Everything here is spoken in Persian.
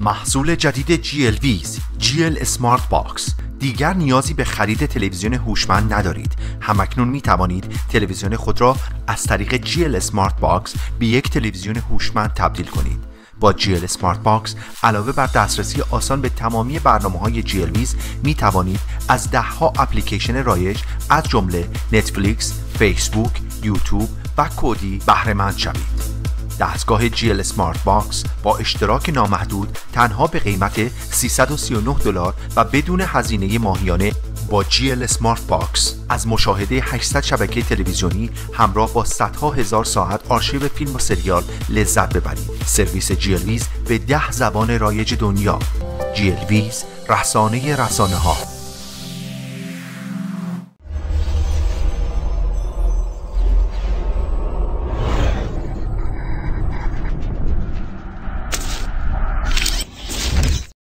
محصول جدید GLVز GL Smart Box دیگر نیازی به خرید تلویزیون هوشمند ندارید. همکنون می توانید تلویزیون خود را از طریق GL Smart Box به یک تلویزیون هوشمند تبدیل کنید. با GL سمارت باکس علاوه بر دسترسی آسان به تمامی برنامه های GLWiZ می توانید از دهها اپلیکیشن رایج از جمله نتفلیکس، فیسبوک، یوتیوب و Kodi بهره مند شوید. دستگاه GL Smart Box با اشتراک نامحدود تنها به قیمت 339 دلار و بدون هزینه ماهیانه با GL Smart Box از مشاهده 800 شبکه تلویزیونی همراه با صدها هزار ساعت آرشیو فیلم و سریال لذت ببرید. سرویس GL به ده زبان رایج دنیا. GL رسانه رسانه ها